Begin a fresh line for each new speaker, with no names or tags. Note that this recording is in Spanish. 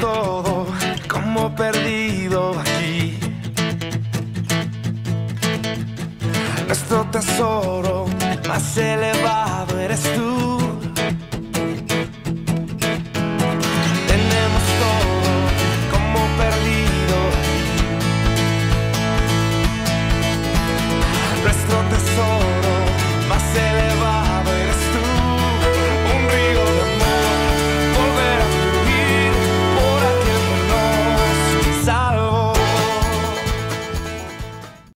todo como perdido aquí. Nuestro tesoro más elevado